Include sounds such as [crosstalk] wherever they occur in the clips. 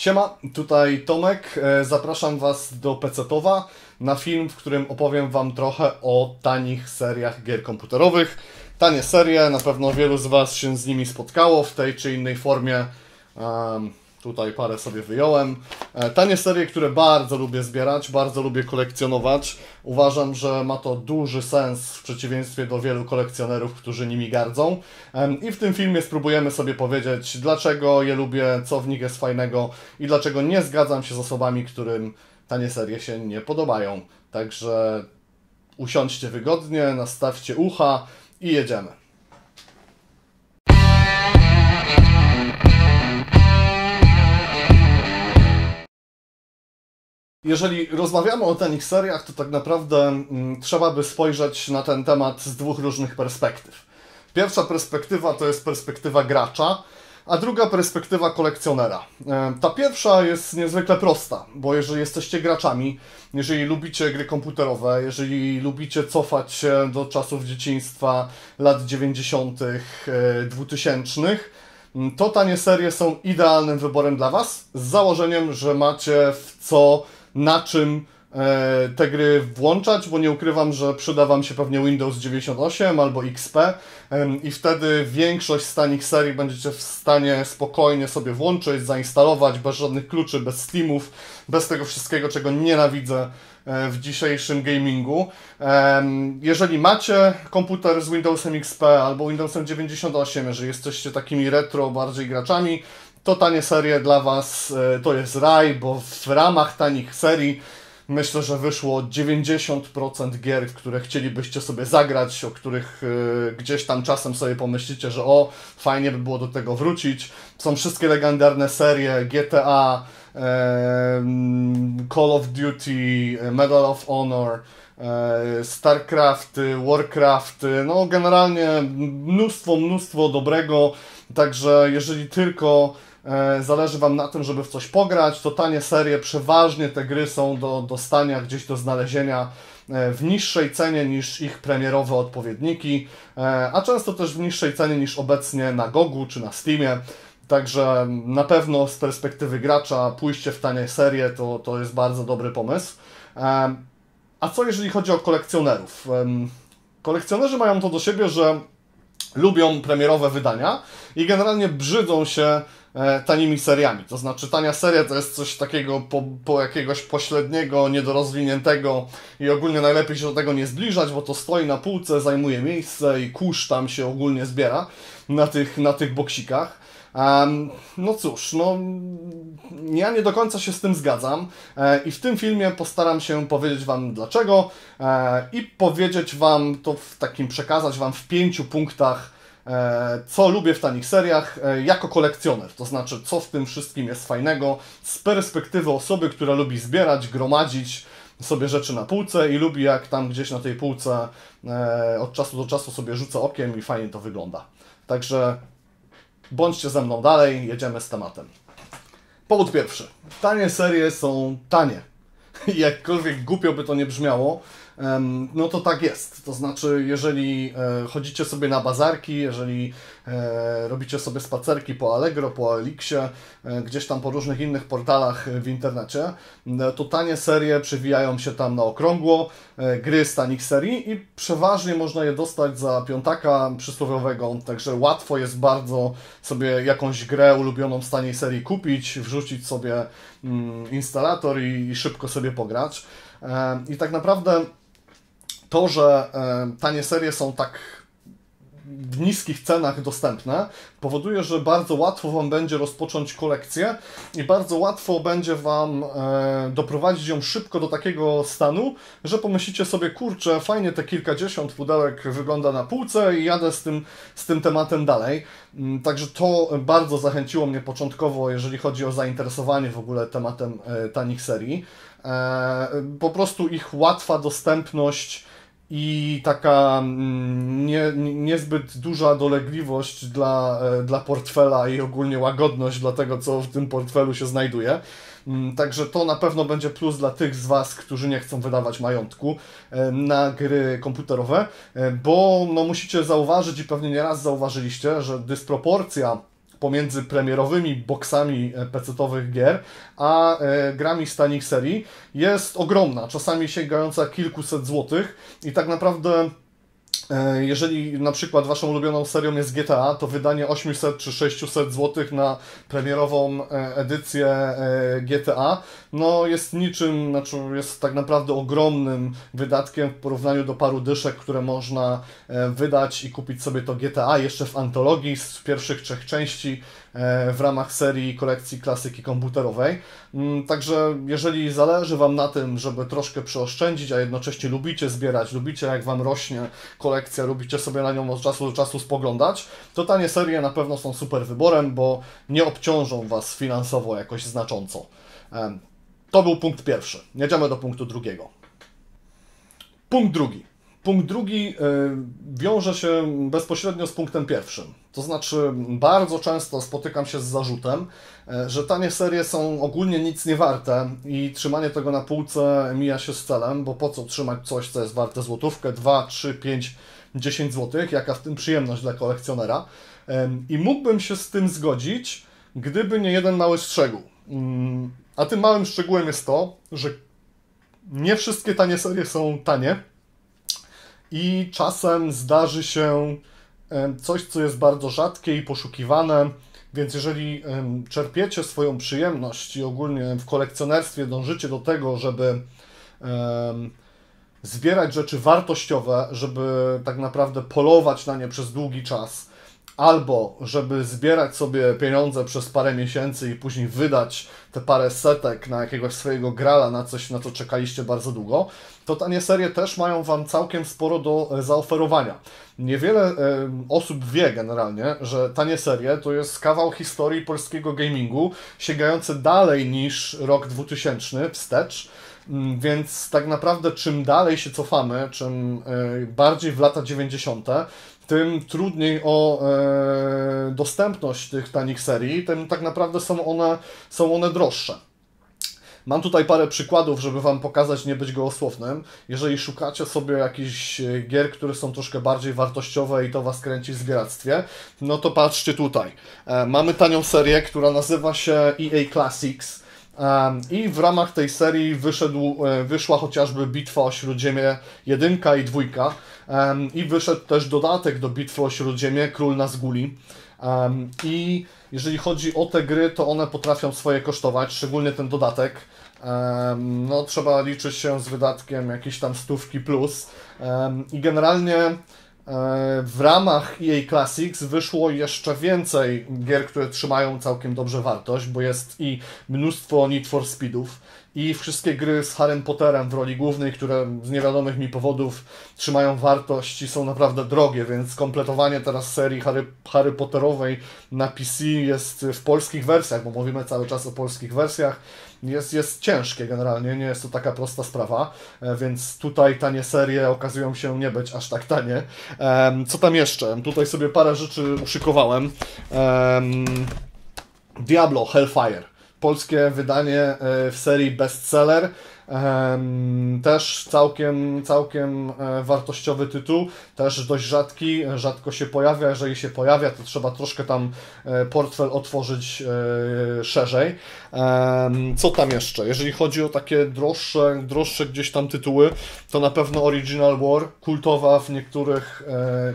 Siema, tutaj Tomek. E, zapraszam Was do Pecetowa na film, w którym opowiem Wam trochę o tanich seriach gier komputerowych. Tanie serie, na pewno wielu z Was się z nimi spotkało w tej czy innej formie. Tutaj parę sobie wyjąłem. E, tanie serie, które bardzo lubię zbierać, bardzo lubię kolekcjonować. Uważam, że ma to duży sens w przeciwieństwie do wielu kolekcjonerów, którzy nimi gardzą. I w tym filmie spróbujemy sobie powiedzieć, dlaczego je lubię, co w nich jest fajnego i dlaczego nie zgadzam się z osobami, którym tanie serie się nie podobają. Także usiądźcie wygodnie, nastawcie ucha i jedziemy. Jeżeli rozmawiamy o tanich seriach, to tak naprawdę mm, trzeba by spojrzeć na ten temat z dwóch różnych perspektyw. Pierwsza perspektywa to jest perspektywa gracza, a druga perspektywa kolekcjonera. E, ta pierwsza jest niezwykle prosta, bo jeżeli jesteście graczami, jeżeli lubicie gry komputerowe, jeżeli lubicie cofać się do czasów dzieciństwa, lat 90., 2000, e, to tanie serie są idealnym wyborem dla Was, z założeniem, że macie w co na czym e, te gry włączać, bo nie ukrywam, że przyda Wam się pewnie Windows 98 albo XP i wtedy większość z tanich serii będziecie w stanie spokojnie sobie włączyć, zainstalować bez żadnych kluczy, bez Steamów, bez tego wszystkiego, czego nienawidzę e, w dzisiejszym gamingu. Jeżeli macie komputer z Windowsem XP albo Windowsem 98, jeżeli jesteście takimi retro bardziej graczami, to tanie serie dla Was e, to jest raj, bo w ramach tanich serii myślę, że wyszło 90% gier, w które chcielibyście sobie zagrać, o których y, gdzieś tam czasem sobie pomyślicie, że o, fajnie by było do tego wrócić. Są wszystkie legendarne serie GTA, y, Call of Duty, Medal of Honor, StarCrafty, Warcrafty, no generalnie mnóstwo, mnóstwo dobrego, także jeżeli tylko E, zależy Wam na tym, żeby w coś pograć, to tanie serie, przeważnie te gry są do dostania, gdzieś do znalezienia e, w niższej cenie niż ich premierowe odpowiedniki, e, a często też w niższej cenie niż obecnie na Gogu czy na Steamie. Także na pewno z perspektywy gracza pójście w tanie serie to, to jest bardzo dobry pomysł. A co jeżeli chodzi o kolekcjonerów? Kolekcjonerzy mają to do siebie, że lubią premierowe wydania i generalnie brzydzą się e, tanimi seriami. To znaczy, tania seria to jest coś takiego po, po, jakiegoś pośredniego, niedorozwiniętego i ogólnie najlepiej się do tego nie zbliżać, bo to stoi na półce, zajmuje miejsce i kurz tam się ogólnie zbiera na tych, na tych boksikach. Um, no cóż, no, ja nie do końca się z tym zgadzam e, i w tym filmie postaram się powiedzieć Wam dlaczego e, i powiedzieć Wam to w takim, przekazać Wam w pięciu punktach, e, co lubię w tanich seriach e, jako kolekcjoner, to znaczy co w tym wszystkim jest fajnego z perspektywy osoby, która lubi zbierać, gromadzić sobie rzeczy na półce i lubi jak tam gdzieś na tej półce e, od czasu do czasu sobie rzuca okiem i fajnie to wygląda. Także Bądźcie ze mną dalej, jedziemy z tematem. Powód pierwszy. Tanie serie są tanie. [laughs] Jakkolwiek głupio by to nie brzmiało, no to tak jest. To znaczy, jeżeli e, chodzicie sobie na bazarki, jeżeli e, robicie sobie spacerki po Allegro, po Elixie, e, gdzieś tam po różnych innych portalach w internecie, to tanie serie przewijają się tam na okrągło, gry z tanich serii i przeważnie można je dostać za piątaka przysłowiowego, także łatwo jest bardzo sobie jakąś grę ulubioną z taniej serii kupić, wrzucić sobie instalator i szybko sobie pograć. I tak naprawdę to, że tanie serie są tak w niskich cenach dostępne, powoduje, że bardzo łatwo Wam będzie rozpocząć kolekcję i bardzo łatwo będzie Wam e, doprowadzić ją szybko do takiego stanu, że pomyślicie sobie, kurczę, fajnie te kilkadziesiąt pudełek wygląda na półce i jadę z tym, z tym tematem dalej. Mm, także to bardzo zachęciło mnie początkowo, jeżeli chodzi o zainteresowanie w ogóle tematem e, tanich serii. E, po prostu ich łatwa dostępność i taka mm, nie, niezbyt duża dolegliwość dla, e, dla portfela i ogólnie łagodność dla tego, co w tym portfelu się znajduje. Mm, także to na pewno będzie plus dla tych z Was, którzy nie chcą wydawać majątku e, na gry komputerowe, e, bo no, musicie zauważyć i pewnie nieraz zauważyliście, że dysproporcja pomiędzy premierowymi boksami PC-owych gier, a grami z tanich serii jest ogromna, czasami sięgająca kilkuset złotych i tak naprawdę E, jeżeli na przykład waszą ulubioną serią jest GTA, to wydanie 800 czy 600 zł na premierową e, edycję e, GTA, no jest niczym, znaczy jest tak naprawdę ogromnym wydatkiem w porównaniu do paru dyszek, które można wydać i kupić sobie to GTA jeszcze w antologii z pierwszych trzech części w ramach serii kolekcji klasyki komputerowej. Mm, także jeżeli zależy Wam na tym, żeby troszkę przeoszczędzić, a jednocześnie lubicie zbierać, lubicie jak Wam rośnie kolekcja, lubicie sobie na nią od czasu do czasu spoglądać, to tanie serie na pewno są super wyborem, bo nie obciążą Was finansowo jakoś znacząco. To był punkt pierwszy. Jedziemy do punktu drugiego. Punkt drugi. Punkt drugi e, wiąże się bezpośrednio z punktem pierwszym. To znaczy, bardzo często spotykam się z zarzutem, e, że tanie serie są ogólnie nic nie warte i trzymanie tego na półce mija się z celem, bo po co trzymać coś, co jest warte złotówkę, 2, 3, 5, 10 złotych, jaka w tym przyjemność dla kolekcjonera. I mógłbym się z tym zgodzić, gdyby nie jeden mały szczegół. Mm, a tym małym szczegółem jest to, że nie wszystkie tanie serie są tanie i czasem zdarzy się coś, co jest bardzo rzadkie i poszukiwane. Więc jeżeli czerpiecie swoją przyjemność i ogólnie w kolekcjonerstwie dążycie do tego, żeby zbierać rzeczy wartościowe, żeby tak naprawdę polować na nie przez długi czas, albo żeby zbierać sobie pieniądze przez parę miesięcy i później wydać te parę setek na jakiegoś swojego grala, na coś, na co czekaliście bardzo długo, to tanie serie też mają Wam całkiem sporo do e, zaoferowania. Niewiele e, osób wie generalnie, że tanie serie to jest kawał historii polskiego gamingu, sięgający dalej niż rok 2000 wstecz. Mm, więc tak naprawdę czym dalej się cofamy, czym e, bardziej w lata 90., tym trudniej o e, dostępność tych tanich serii, tym tak naprawdę są one, są one droższe. Mam tutaj parę przykładów, żeby Wam pokazać, nie być gołosłownym. Jeżeli szukacie sobie jakichś e, gier, które są troszkę bardziej wartościowe i to Was kręci w zbieractwie, no to patrzcie tutaj. E, mamy tanią serię, która nazywa się EA Classics. I w ramach tej serii wyszedł, e, wyszła chociażby Bitwa o Śródziemie 1 i 2 i wyszedł też dodatek do Bitwy o Śródziemie Król Nazguli. I jeżeli chodzi o te gry, to one potrafią swoje kosztować, szczególnie ten dodatek. No, trzeba liczyć się z wydatkiem jakieś tam stówki plus. I generalnie w ramach EA Classics wyszło jeszcze więcej gier, które trzymają całkiem dobrze wartość, bo jest i mnóstwo Need for Speedów, i wszystkie gry z Harrym Potterem w roli głównej, które z niewiadomych mi powodów trzymają wartość i są naprawdę drogie, więc kompletowanie teraz serii Harry, Harry Potterowej na PC jest w polskich wersjach, bo mówimy cały czas o polskich wersjach, jest, jest ciężkie generalnie, nie jest to taka prosta sprawa, e, więc tutaj tanie serie okazują się nie być aż tak tanie. Co tam jeszcze? Tutaj sobie parę rzeczy uszykowałem. Diablo Hellfire polskie wydanie e, w serii bestseller. Też całkiem, całkiem e, wartościowy tytuł, też dość rzadki, rzadko się pojawia. Jeżeli się pojawia, to trzeba troszkę tam e, portfel otworzyć szerzej. Co tam jeszcze? Jeżeli chodzi o takie droższe, droższe gdzieś tam tytuły, to na pewno Original War, kultowa w niektórych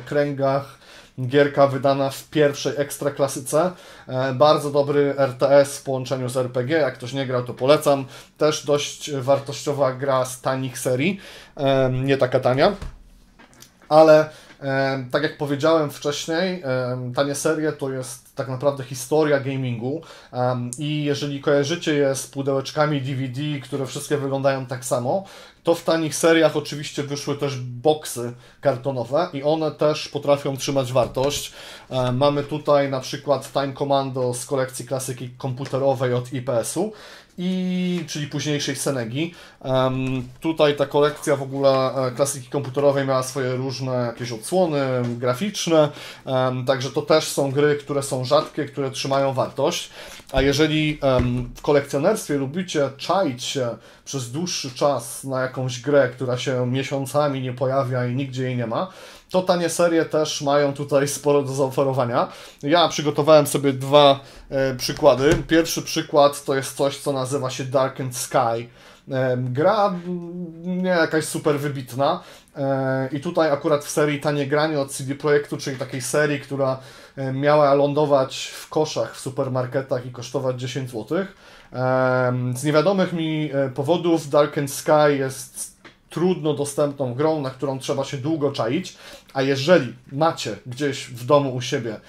kręgach gierka wydana w pierwszej ekstra klasyce. E, bardzo dobry RTS w połączeniu z RPG. Jak ktoś nie grał, to polecam. Też dość wartościowa gra z tanich serii. E, nie taka tania. Ale tak jak powiedziałem wcześniej, tanie serie to jest tak naprawdę historia gamingu i jeżeli kojarzycie je z pudełeczkami DVD, które wszystkie wyglądają tak samo, to w tanich seriach oczywiście wyszły też boksy kartonowe i one też potrafią trzymać wartość. Mamy tutaj na przykład Time Commando z kolekcji klasyki komputerowej od IPS-u i czyli późniejszej Senegi. Um, tutaj ta kolekcja w ogóle e, klasyki komputerowej miała swoje różne jakieś odsłony graficzne, um, także to też są gry, które są rzadkie, które trzymają wartość. A jeżeli um, w kolekcjonerstwie lubicie czaić się przez dłuższy czas na jakąś grę, która się miesiącami nie pojawia i nigdzie jej nie ma, to tanie serie też mają tutaj [laughs] sporo do zaoferowania. Ja przygotowałem sobie dwa e, przykłady. Pierwszy przykład to jest coś, co nazywa się Darkened Sky. E, gra nie jakaś super wybitna. E, I tutaj akurat w serii Tanie Granie od CD Projektu, czyli takiej serii, która e, miała lądować w koszach w supermarketach i kosztować 10 zł. Z niewiadomych mi e, powodów Darkened Sky jest trudno dostępną grą, na którą trzeba się długo czaić, a jeżeli macie gdzieś w domu u siebie,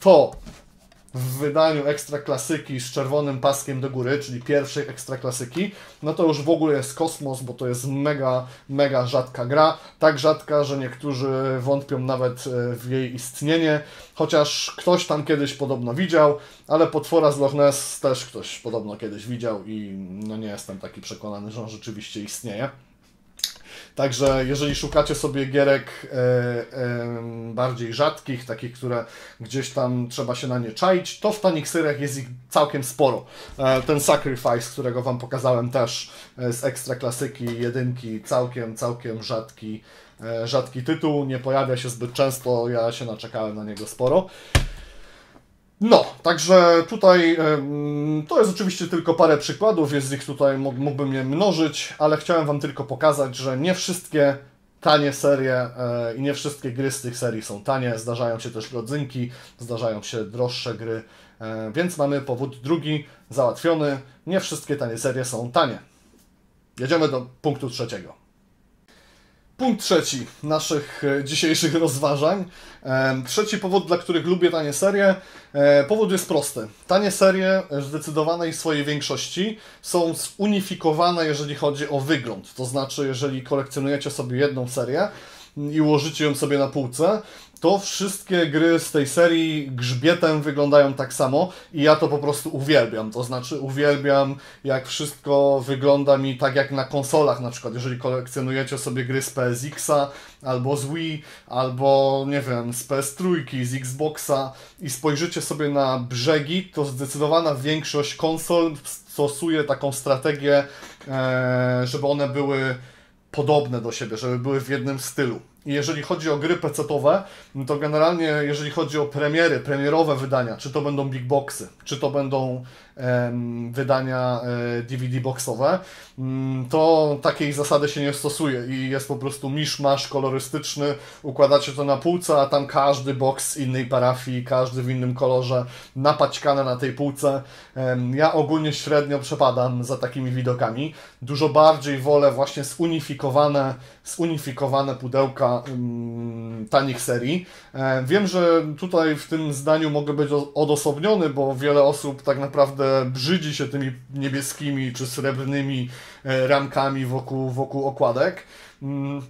to w wydaniu ekstra klasyki z czerwonym paskiem do góry, czyli pierwszej ekstra klasyki, no to już w ogóle jest kosmos, bo to jest mega, mega rzadka gra. Tak rzadka, że niektórzy wątpią nawet e, w jej istnienie, chociaż ktoś tam kiedyś podobno widział, ale potwora z Loch Ness też ktoś podobno kiedyś widział i no nie jestem taki przekonany, że on rzeczywiście istnieje. Także jeżeli szukacie sobie gierek e, e, bardziej rzadkich, takich, które gdzieś tam trzeba się na nie czaić, to w tanich seriach jest ich całkiem sporo. E, ten Sacrifice, którego Wam pokazałem też e, z ekstra klasyki, jedynki, całkiem, całkiem rzadki, e, rzadki tytuł, nie pojawia się zbyt często, ja się naczekałem na niego sporo. No, także tutaj to jest oczywiście tylko parę przykładów, jest ich tutaj, mógłbym je mnożyć, ale chciałem Wam tylko pokazać, że nie wszystkie tanie serie e, i nie wszystkie gry z tych serii są tanie, zdarzają się też rodzynki, zdarzają się droższe gry, e, więc mamy powód drugi załatwiony, nie wszystkie tanie serie są tanie. Jedziemy do punktu trzeciego. Punkt trzeci naszych e, dzisiejszych rozważań. E, trzeci powód, dla których lubię tanie serie. E, powód jest prosty. Tanie serie w zdecydowanej swojej większości są zunifikowane, jeżeli chodzi o wygląd. To znaczy, jeżeli kolekcjonujecie sobie jedną serię i ułożycie ją sobie na półce, to wszystkie gry z tej serii grzbietem wyglądają tak samo i ja to po prostu uwielbiam. To znaczy uwielbiam, jak wszystko wygląda mi tak jak na konsolach, na przykład jeżeli kolekcjonujecie sobie gry z PSX-a, albo z Wii, albo nie wiem, z PS3, z Xboxa i spojrzycie sobie na brzegi, to zdecydowana większość konsol stosuje taką strategię, e, żeby one były podobne do siebie, żeby były w jednym stylu. Jeżeli chodzi o gry PC-owe, no to generalnie jeżeli chodzi o premiery, premierowe wydania, czy to będą big boxy, czy to będą wydania DVD e, boxowe, mm, to takiej zasady się nie stosuje i jest po prostu miszmasz kolorystyczny, układacie to na półce, a tam każdy box innej parafii, każdy w innym kolorze, napaćkane na tej półce. Ja ogólnie średnio przepadam za takimi widokami. Dużo bardziej wolę właśnie zunifikowane, zunifikowane pudełka um, tanich serii. E, wiem, że tutaj w tym zdaniu mogę być odosobniony, bo wiele osób tak naprawdę brzydzi się tymi niebieskimi czy srebrnymi e, ramkami wokół, wokół okładek. Mm,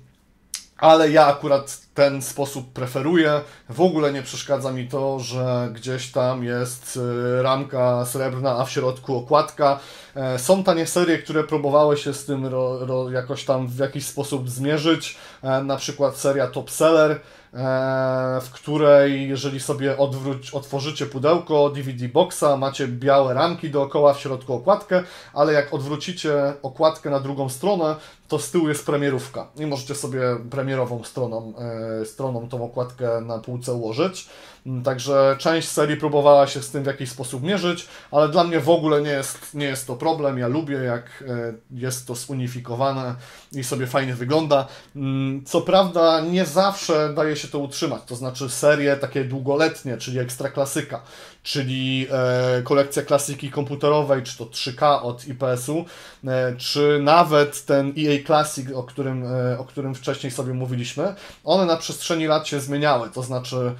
ale ja akurat ten sposób preferuję. W ogóle nie przeszkadza mi to, że gdzieś tam jest e, ramka srebrna, a w środku okładka. E, są tanie serie, które próbowały się z tym ro, ro, jakoś tam w jakiś sposób zmierzyć. Na przykład seria Top Seller E, w której jeżeli sobie odwróć, otworzycie pudełko DVD boxa, macie białe ramki dookoła, w środku okładkę, ale jak odwrócicie okładkę na drugą stronę, to z tyłu jest premierówka i możecie sobie premierową stroną, e, stroną tą okładkę na półce ułożyć. Także część serii próbowała się z tym w jakiś sposób mierzyć, ale dla mnie w ogóle nie jest, nie jest to problem. Ja lubię, jak e, jest to zunifikowane i sobie fajnie wygląda. Mm, co prawda, nie zawsze daje się to utrzymać, to znaczy serie takie długoletnie, czyli ekstra klasyka, czyli e, kolekcja klasyki komputerowej, czy to 3K od IPS-u, e, czy nawet ten EA Classic, o którym, o którym wcześniej sobie mówiliśmy, one na przestrzeni lat się zmieniały, to znaczy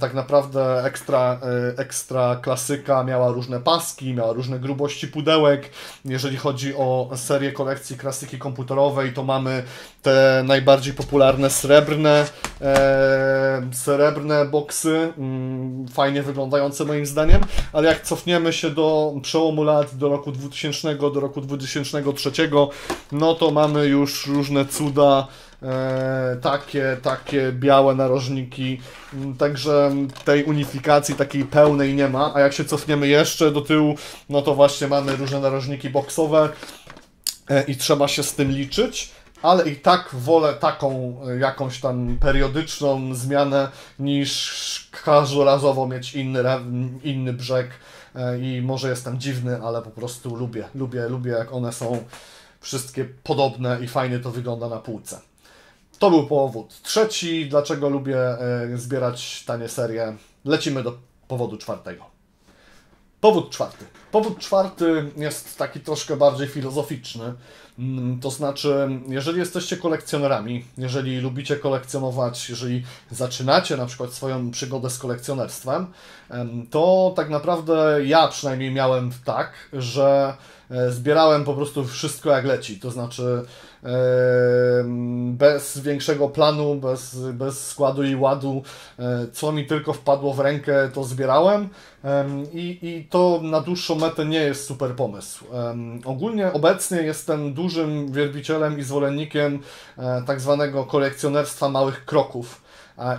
tak naprawdę ekstra, e, ekstra klasyka miała różne paski, miała różne grubości pudełek. Jeżeli chodzi o serię kolekcji klasyki komputerowej, to mamy te najbardziej popularne srebrne, e, srebrne boksy, mm, fajnie wyglądające moim zdaniem, ale jak cofniemy się do przełomu lat do roku 2000, do roku 2003, no to mamy już różne cuda, E, takie, takie białe narożniki, mm, także tej unifikacji takiej pełnej nie ma, a jak się cofniemy jeszcze do tyłu, no to właśnie mamy różne narożniki boksowe, e, i trzeba się z tym liczyć, ale i tak wolę taką e, jakąś tam periodyczną zmianę niż każdorazowo mieć inny, inny brzeg. I może jestem dziwny, ale po prostu lubię, lubię, lubię jak one są wszystkie podobne i fajnie to wygląda na półce. To był powód trzeci, dlaczego lubię zbierać tanie serie. Lecimy do powodu czwartego. Powód czwarty. Powód czwarty jest taki troszkę bardziej filozoficzny. Mm, to znaczy, jeżeli jesteście kolekcjonerami, jeżeli lubicie kolekcjonować, jeżeli zaczynacie na przykład swoją przygodę z kolekcjonerstwem, to tak naprawdę ja przynajmniej miałem tak, że e, zbierałem po prostu wszystko jak leci. To znaczy, bez większego planu, bez, bez składu i ładu, e, co mi tylko wpadło w rękę, to zbierałem i, i to na dłuższą metę nie jest super pomysł. Ogólnie obecnie jestem dużym wielbicielem i zwolennikiem e, tak zwanego kolekcjonerstwa małych kroków.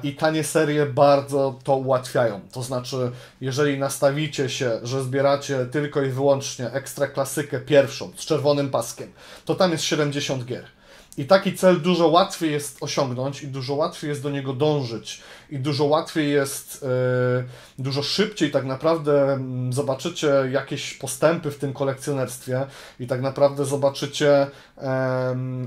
I tanie serie bardzo to ułatwiają. To znaczy, jeżeli nastawicie się, że zbieracie tylko i wyłącznie ekstra klasykę pierwszą z czerwonym paskiem, to tam jest 70 gier. I taki cel dużo łatwiej jest osiągnąć i dużo łatwiej jest do niego dążyć. I dużo łatwiej jest, yy, dużo szybciej tak naprawdę mm, zobaczycie jakieś postępy w tym kolekcjonerstwie i tak naprawdę zobaczycie,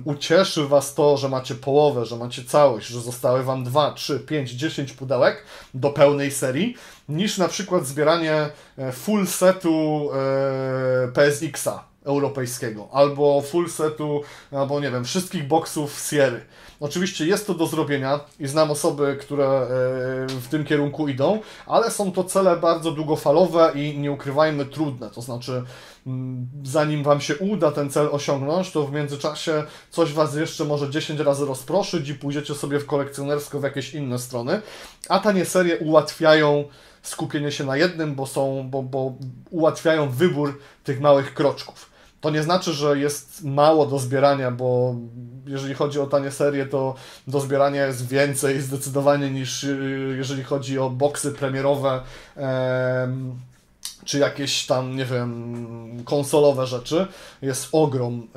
ucieszy Was to, że macie połowę, że macie całość, że zostały Wam 2, 3, 5, 10 pudełek do pełnej serii, niż na przykład zbieranie e, full setu yy, PSX-a europejskiego, albo full setu, albo nie wiem, wszystkich boksów Sierry. Oczywiście jest to do zrobienia i znam osoby, które e, w tym kierunku idą, ale są to cele bardzo długofalowe i nie ukrywajmy trudne. To znaczy, mm, zanim Wam się uda ten cel osiągnąć, to w międzyczasie coś Was jeszcze może 10 razy rozproszyć i pójdziecie sobie w kolekcjonersko w jakieś inne strony, a tanie serie ułatwiają skupienie się na jednym, bo są, bo, bo ułatwiają wybór tych małych kroczków. To nie znaczy, że jest mało do zbierania, bo jeżeli chodzi o tanie serie, to do zbierania jest więcej zdecydowanie niż y, jeżeli chodzi o boksy premierowe czy jakieś tam, nie wiem, konsolowe rzeczy. Jest ogrom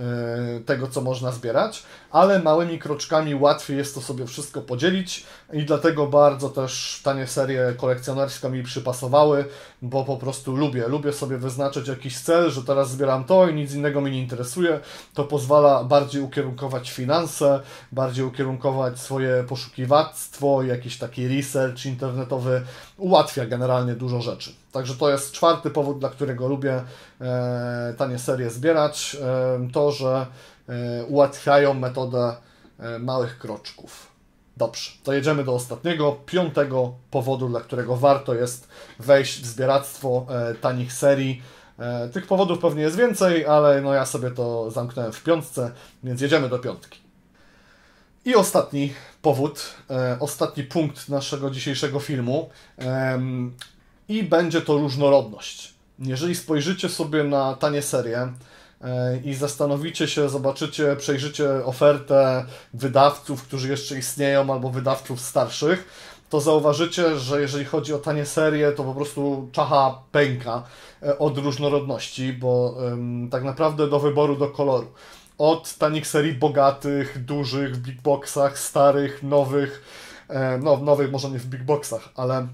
y, tego, co można zbierać, ale małymi kroczkami łatwiej jest to sobie wszystko podzielić i dlatego bardzo też tanie serie kolekcjonerskie mi przypasowały, bo po prostu lubię. Lubię sobie wyznaczyć jakiś cel, że teraz zbieram to i nic innego mnie nie interesuje. To pozwala bardziej ukierunkować finanse, bardziej ukierunkować swoje poszukiwactwo, jakiś taki research internetowy. Ułatwia generalnie dużo rzeczy. Także to jest czwarty powód, dla którego lubię e, tanie serie zbierać. E, to, że ułatwiają metodę e, małych kroczków. Dobrze, to jedziemy do ostatniego, piątego powodu, dla którego warto jest wejść w zbieractwo e, tanich serii. E, tych powodów pewnie jest więcej, ale no ja sobie to zamknąłem w piątce, więc jedziemy do piątki. I ostatni powód, e, ostatni punkt naszego dzisiejszego filmu i będzie to różnorodność. Jeżeli spojrzycie sobie na tanie serie e, i zastanowicie się, zobaczycie, przejrzycie ofertę wydawców, którzy jeszcze istnieją, albo wydawców starszych, to zauważycie, że jeżeli chodzi o tanie serie, to po prostu czacha pęka e, od różnorodności, bo tak naprawdę do wyboru, do koloru. Od tanich serii bogatych, dużych, w big boxach, starych, nowych, e, no nowych może nie w big boxach, ale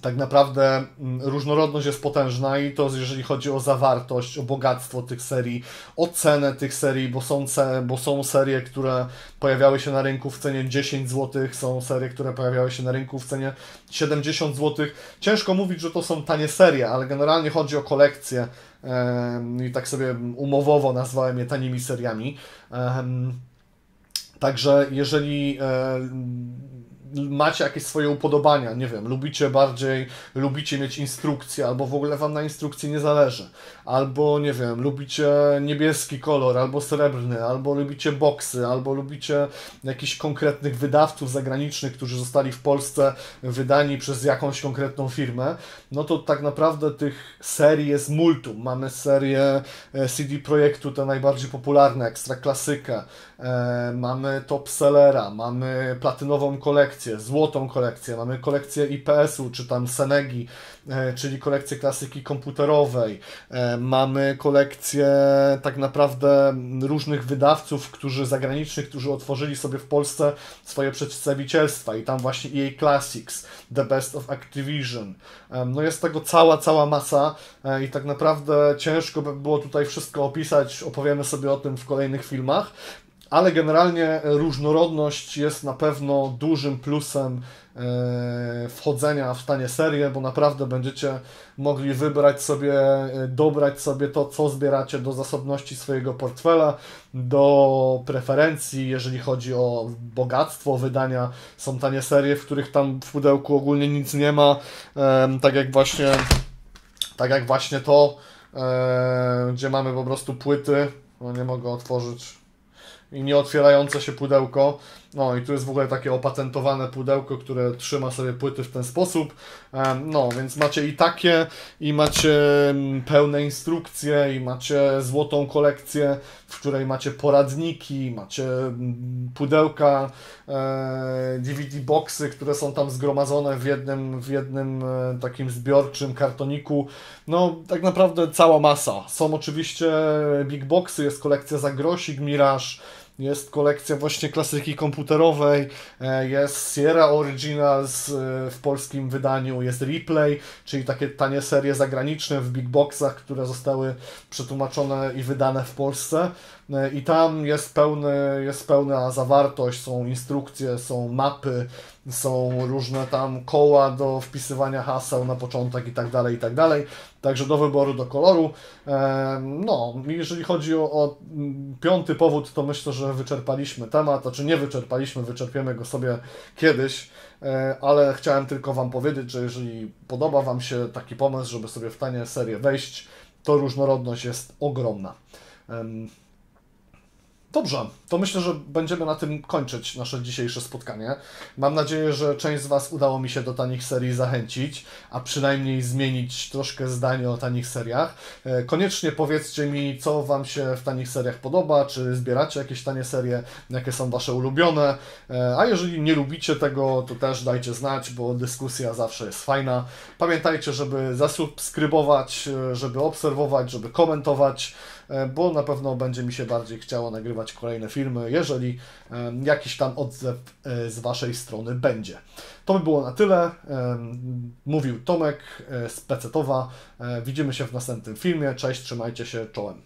tak naprawdę mm, różnorodność jest potężna i to jeżeli chodzi o zawartość, o bogactwo tych serii, o cenę tych serii, bo są, bo są serie, które pojawiały się na rynku w cenie 10 zł, są serie, które pojawiały się na rynku w cenie 70 zł. Ciężko mówić, że to są tanie serie, ale generalnie chodzi o kolekcję i tak sobie umowowo nazwałem je tanimi seriami. Także jeżeli macie jakieś swoje upodobania, nie wiem, lubicie bardziej, lubicie mieć instrukcję, albo w ogóle Wam na instrukcji nie zależy, albo nie wiem, lubicie niebieski kolor, albo srebrny, albo lubicie boksy, albo lubicie jakichś konkretnych wydawców zagranicznych, którzy zostali w Polsce wydani przez jakąś konkretną firmę, no to tak naprawdę tych serii jest multum. Mamy serię e, CD Projektu, te najbardziej popularne, Ekstra Klasykę, e, mamy Top Sellera, mamy platynową kolekcję, złotą kolekcję, mamy kolekcję IPS-u, czy tam Senegi, e, czyli kolekcję klasyki komputerowej, e, mamy kolekcję tak naprawdę różnych wydawców, którzy zagranicznych, którzy otworzyli sobie w Polsce swoje przedstawicielstwa i tam właśnie EA Classics, The Best of Activision. No jest tego cała, cała masa i tak naprawdę ciężko by było tutaj wszystko opisać, opowiemy sobie o tym w kolejnych filmach. Ale generalnie różnorodność jest na pewno dużym plusem e, wchodzenia w tanie serię, bo naprawdę będziecie mogli wybrać sobie, e, dobrać sobie to, co zbieracie do zasobności swojego portfela, do preferencji, jeżeli chodzi o bogactwo wydania. Są tanie serie, w których tam w pudełku ogólnie nic nie ma, tak jak właśnie, tak jak właśnie to, e, gdzie mamy po prostu płyty, no nie mogę otworzyć i nieotwierające się pudełko. No i tu jest w ogóle takie opatentowane pudełko, które trzyma sobie płyty w ten sposób. No, więc macie i takie, i macie mm, pełne instrukcje, i macie złotą kolekcję, w której macie poradniki, macie mm, pudełka, DVD e, boxy, które są tam zgromadzone w jednym, w jednym e, takim zbiorczym kartoniku. No, tak naprawdę cała masa. Są oczywiście big boxy, jest kolekcja Zagrosik, Mirage, jest kolekcja właśnie klasyki komputerowej, e, jest Sierra Originals e, w polskim wydaniu, jest Replay, czyli takie tanie serie zagraniczne w big boxach, które zostały przetłumaczone i wydane w Polsce. E, I tam jest, pełny, jest pełna zawartość, są instrukcje, są mapy, są różne tam koła do wpisywania haseł na początek i tak dalej, i tak dalej. Także do wyboru, do koloru. No, jeżeli chodzi o, o, piąty powód, to myślę, że wyczerpaliśmy temat, znaczy nie wyczerpaliśmy, wyczerpiemy go sobie kiedyś, e, ale chciałem tylko Wam powiedzieć, że jeżeli podoba Wam się taki pomysł, żeby sobie w tanie serię wejść, to różnorodność jest ogromna. Dobrze, to myślę, że będziemy na tym kończyć nasze dzisiejsze spotkanie. Mam nadzieję, że część z Was udało mi się do tanich serii zachęcić, a przynajmniej zmienić troszkę zdanie o tanich seriach. E, koniecznie powiedzcie mi, co Wam się w tanich seriach podoba, czy zbieracie jakieś tanie serie, jakie są Wasze ulubione. E, a jeżeli nie lubicie tego, to też dajcie znać, bo dyskusja zawsze jest fajna. Pamiętajcie, żeby zasubskrybować, e, żeby obserwować, żeby komentować. E, bo na pewno będzie mi się bardziej chciało nagrywać kolejne filmy, jeżeli e, jakiś tam odzew e, z Waszej strony będzie. To by było na tyle. Mówił Tomek z Pecetowa. Widzimy się w następnym filmie. Cześć, trzymajcie się, czołem.